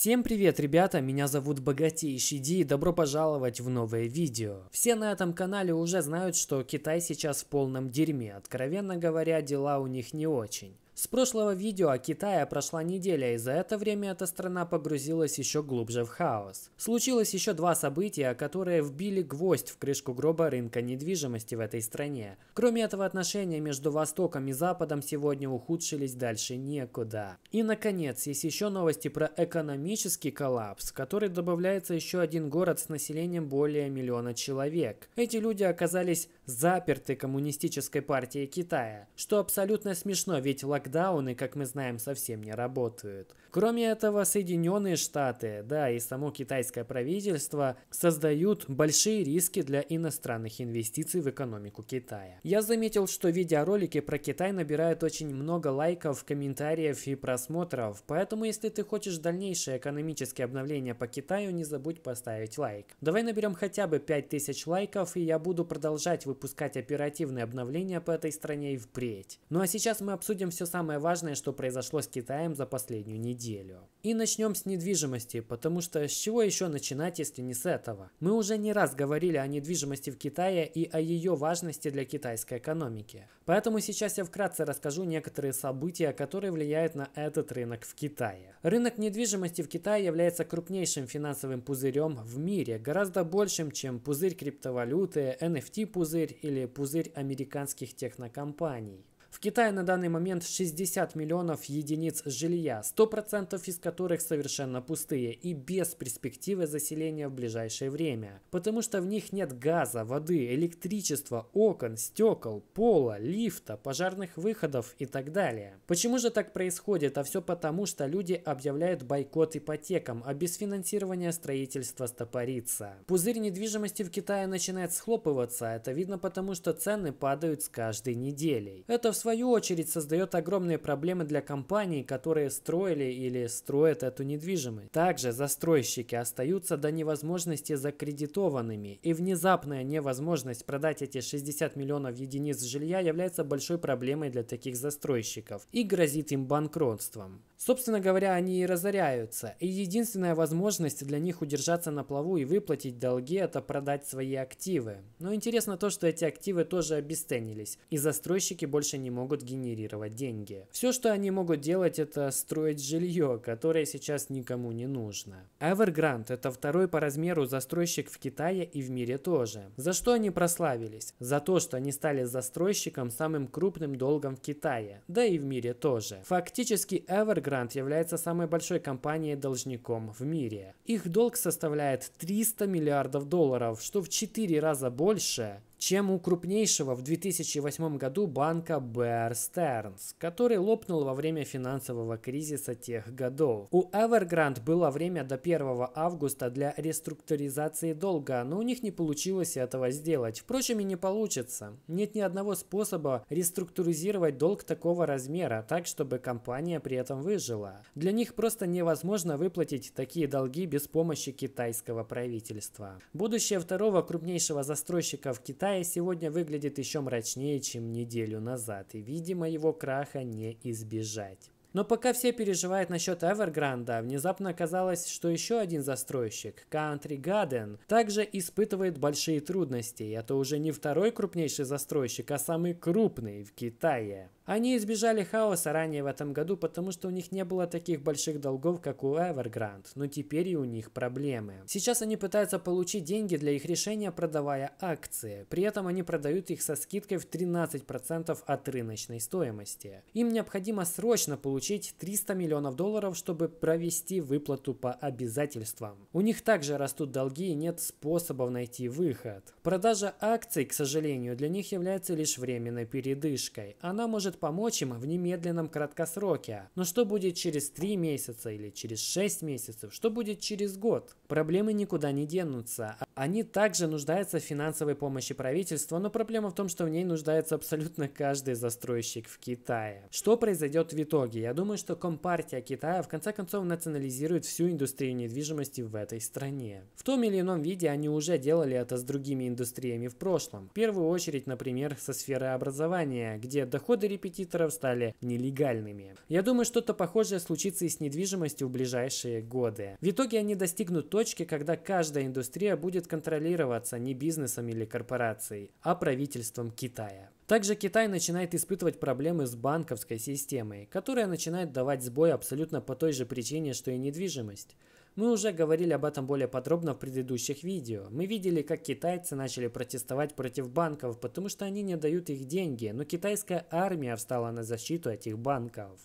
Всем привет, ребята, меня зовут Богатейший Ди и добро пожаловать в новое видео. Все на этом канале уже знают, что Китай сейчас в полном дерьме, откровенно говоря, дела у них не очень. С прошлого видео о Китае прошла неделя, и за это время эта страна погрузилась еще глубже в хаос. Случилось еще два события, которые вбили гвоздь в крышку гроба рынка недвижимости в этой стране. Кроме этого, отношения между Востоком и Западом сегодня ухудшились дальше некуда. И, наконец, есть еще новости про экономический коллапс, который добавляется еще один город с населением более миллиона человек. Эти люди оказались заперты коммунистической партией Китая, что абсолютно смешно, ведь локдаун локдауны, как мы знаем, совсем не работают. Кроме этого, Соединенные Штаты, да и само китайское правительство создают большие риски для иностранных инвестиций в экономику Китая. Я заметил, что видеоролики про Китай набирают очень много лайков, комментариев и просмотров, поэтому если ты хочешь дальнейшее экономическое обновление по Китаю, не забудь поставить лайк. Давай наберем хотя бы 5000 лайков, и я буду продолжать выпускать оперативные обновления по этой стране и впредь. Ну а сейчас мы обсудим все самое важное, что произошло с Китаем за последнюю неделю. И начнем с недвижимости, потому что с чего еще начинать, если не с этого? Мы уже не раз говорили о недвижимости в Китае и о ее важности для китайской экономики. Поэтому сейчас я вкратце расскажу некоторые события, которые влияют на этот рынок в Китае. Рынок недвижимости в Китае является крупнейшим финансовым пузырем в мире, гораздо большим, чем пузырь криптовалюты, NFT-пузырь или пузырь американских технокомпаний. В Китае на данный момент 60 миллионов единиц жилья, 100% из которых совершенно пустые и без перспективы заселения в ближайшее время. Потому что в них нет газа, воды, электричества, окон, стекол, пола, лифта, пожарных выходов и так далее. Почему же так происходит? А все потому, что люди объявляют бойкот ипотекам, а без финансирования строительства стопорится. Пузырь недвижимости в Китае начинает схлопываться, это видно потому, что цены падают с каждой неделей. Это в свою очередь создает огромные проблемы для компаний, которые строили или строят эту недвижимость. Также застройщики остаются до невозможности закредитованными, и внезапная невозможность продать эти 60 миллионов единиц жилья является большой проблемой для таких застройщиков и грозит им банкротством. Собственно говоря, они и разоряются, и единственная возможность для них удержаться на плаву и выплатить долги – это продать свои активы. Но интересно то, что эти активы тоже обесценились, и застройщики больше не могут генерировать деньги. Все, что они могут делать, это строить жилье, которое сейчас никому не нужно. Evergrande – это второй по размеру застройщик в Китае и в мире тоже. За что они прославились? За то, что они стали застройщиком самым крупным долгом в Китае, да и в мире тоже. Фактически Evergrande является самой большой компанией-должником в мире. Их долг составляет 300 миллиардов долларов, что в 4 раза больше, чем у крупнейшего в 2008 году банка Bear Stearns, который лопнул во время финансового кризиса тех годов. У Evergrande было время до 1 августа для реструктуризации долга, но у них не получилось этого сделать. Впрочем, и не получится. Нет ни одного способа реструктуризировать долг такого размера, так чтобы компания при этом выжила. Для них просто невозможно выплатить такие долги без помощи китайского правительства. Будущее второго крупнейшего застройщика в Китае Китая сегодня выглядит еще мрачнее, чем неделю назад, и, видимо, его краха не избежать. Но пока все переживают насчет Evergrande, внезапно оказалось, что еще один застройщик, Country Garden, также испытывает большие трудности. Это уже не второй крупнейший застройщик, а самый крупный в Китае. Они избежали хаоса ранее в этом году, потому что у них не было таких больших долгов, как у Evergrande, но теперь и у них проблемы. Сейчас они пытаются получить деньги для их решения, продавая акции. При этом они продают их со скидкой в 13% от рыночной стоимости. Им необходимо срочно получить 300 миллионов долларов, чтобы провести выплату по обязательствам. У них также растут долги и нет способов найти выход. Продажа акций, к сожалению, для них является лишь временной передышкой. Она может помочь им в немедленном краткосроке. Но что будет через 3 месяца или через 6 месяцев? Что будет через год? Проблемы никуда не денутся. Они также нуждаются в финансовой помощи правительства, но проблема в том, что в ней нуждается абсолютно каждый застройщик в Китае. Что произойдет в итоге? Я думаю, что Компартия Китая в конце концов национализирует всю индустрию недвижимости в этой стране. В том или ином виде они уже делали это с другими индустриями в прошлом. В первую очередь, например, со сферы образования, где доходы репетиторов репетиторов стали нелегальными. Я думаю, что-то похожее случится и с недвижимостью в ближайшие годы. В итоге они достигнут точки, когда каждая индустрия будет контролироваться не бизнесом или корпорацией, а правительством Китая. Также Китай начинает испытывать проблемы с банковской системой, которая начинает давать сбой абсолютно по той же причине, что и недвижимость. Мы уже говорили об этом более подробно в предыдущих видео. Мы видели, как китайцы начали протестовать против банков, потому что они не дают их деньги, но китайская армия встала на защиту этих банков.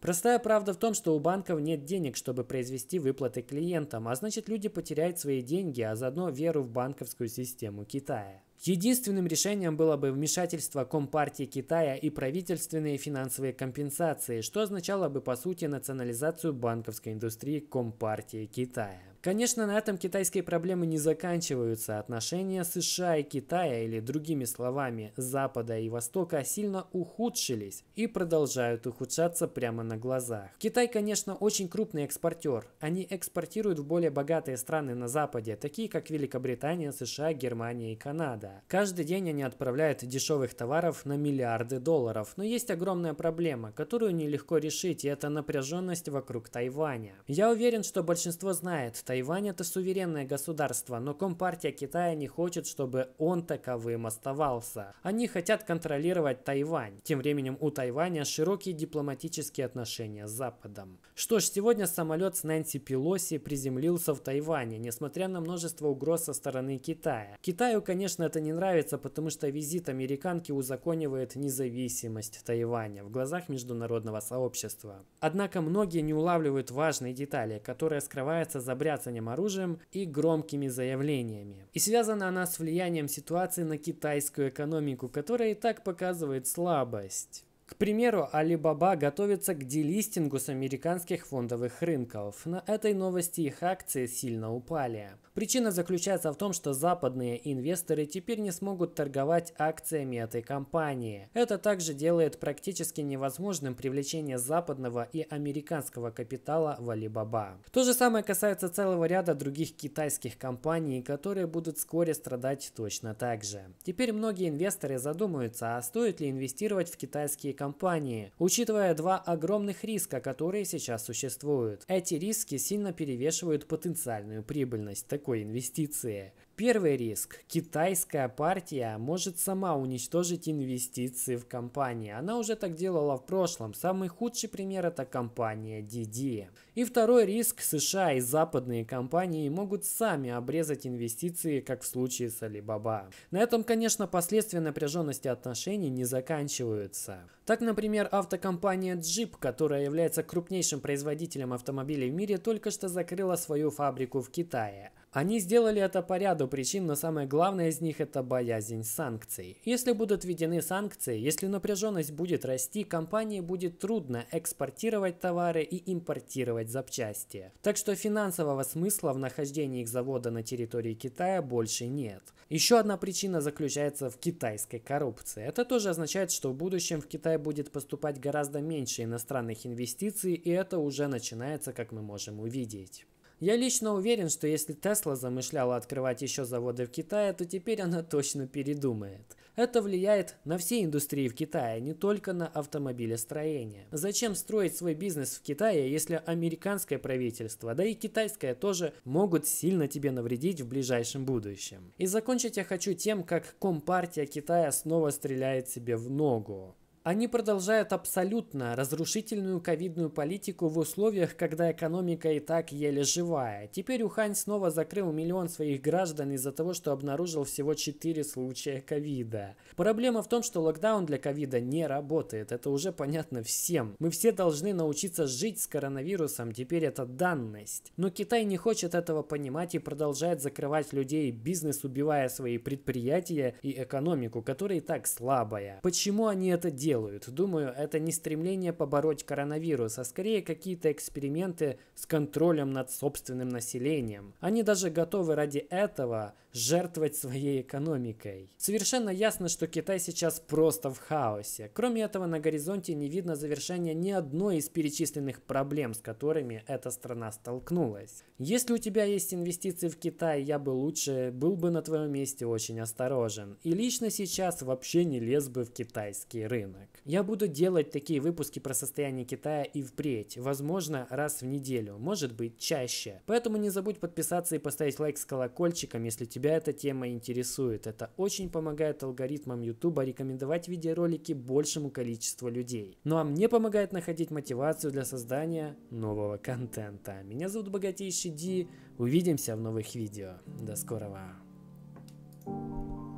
Простая правда в том, что у банков нет денег, чтобы произвести выплаты клиентам, а значит люди потеряют свои деньги, а заодно веру в банковскую систему Китая. Единственным решением было бы вмешательство Компартии Китая и правительственные финансовые компенсации, что означало бы по сути национализацию банковской индустрии Компартии Китая. Конечно, на этом китайские проблемы не заканчиваются. Отношения США и Китая, или другими словами, Запада и Востока, сильно ухудшились и продолжают ухудшаться прямо на глазах. Китай, конечно, очень крупный экспортер. Они экспортируют в более богатые страны на Западе, такие как Великобритания, США, Германия и Канада. Каждый день они отправляют дешевых товаров на миллиарды долларов. Но есть огромная проблема, которую нелегко решить, и это напряженность вокруг Тайваня. Я уверен, что большинство знает, Тайвань это суверенное государство, но Компартия Китая не хочет, чтобы он таковым оставался. Они хотят контролировать Тайвань. Тем временем у Тайваня широкие дипломатические отношения с Западом. Что ж, сегодня самолет с Нэнси Пелоси приземлился в Тайване, несмотря на множество угроз со стороны Китая. Китаю, конечно, это не нравится, потому что визит американки узаконивает независимость Тайваня в глазах международного сообщества. Однако многие не улавливают важные детали, которые скрываются за бряд бряцанием оружием и громкими заявлениями. И связана она с влиянием ситуации на китайскую экономику, которая и так показывает слабость. К примеру, Alibaba готовится к делистингу с американских фондовых рынков. На этой новости их акции сильно упали. Причина заключается в том, что западные инвесторы теперь не смогут торговать акциями этой компании. Это также делает практически невозможным привлечение западного и американского капитала в Alibaba. То же самое касается целого ряда других китайских компаний, которые будут вскоре страдать точно так же. Теперь многие инвесторы задумаются, а стоит ли инвестировать в китайские компании, учитывая два огромных риска, которые сейчас существуют. Эти риски сильно перевешивают потенциальную прибыльность такой инвестиции. Первый риск. Китайская партия может сама уничтожить инвестиции в компании. Она уже так делала в прошлом. Самый худший пример это компания DD. И второй риск. США и западные компании могут сами обрезать инвестиции, как в случае с Alibaba. На этом, конечно, последствия напряженности отношений не заканчиваются. Так, например, автокомпания Jeep, которая является крупнейшим производителем автомобилей в мире, только что закрыла свою фабрику в Китае. Они сделали это по ряду причин, но самое главное из них это боязнь санкций. Если будут введены санкции, если напряженность будет расти, компании будет трудно экспортировать товары и импортировать запчасти. Так что финансового смысла в нахождении их завода на территории Китая больше нет. Еще одна причина заключается в китайской коррупции. Это тоже означает, что в будущем в Китай будет поступать гораздо меньше иностранных инвестиций, и это уже начинается, как мы можем увидеть. Я лично уверен, что если Тесла замышляла открывать еще заводы в Китае, то теперь она точно передумает. Это влияет на все индустрии в Китае, не только на автомобилестроение. Зачем строить свой бизнес в Китае, если американское правительство, да и китайское тоже, могут сильно тебе навредить в ближайшем будущем? И закончить я хочу тем, как Компартия Китая снова стреляет себе в ногу. Они продолжают абсолютно разрушительную ковидную политику в условиях, когда экономика и так еле живая. Теперь Ухань снова закрыл миллион своих граждан из-за того, что обнаружил всего 4 случая ковида. Проблема в том, что локдаун для ковида не работает. Это уже понятно всем. Мы все должны научиться жить с коронавирусом, теперь это данность. Но Китай не хочет этого понимать и продолжает закрывать людей, бизнес убивая свои предприятия и экономику, которая и так слабая. Почему они это делают? Делают. Думаю, это не стремление побороть коронавирус, а скорее какие-то эксперименты с контролем над собственным населением. Они даже готовы ради этого жертвовать своей экономикой. Совершенно ясно, что Китай сейчас просто в хаосе. Кроме этого, на горизонте не видно завершения ни одной из перечисленных проблем, с которыми эта страна столкнулась. Если у тебя есть инвестиции в Китай, я бы лучше был бы на твоем месте очень осторожен. И лично сейчас вообще не лез бы в китайский рынок. Я буду делать такие выпуски про состояние Китая и впредь. Возможно, раз в неделю. Может быть, чаще. Поэтому не забудь подписаться и поставить лайк с колокольчиком, если тебя эта тема интересует. Это очень помогает алгоритмам YouTube рекомендовать видеоролики большему количеству людей. Ну а мне помогает находить мотивацию для создания нового контента. Меня зовут Богатейший Ди. Увидимся в новых видео. До скорого. thank you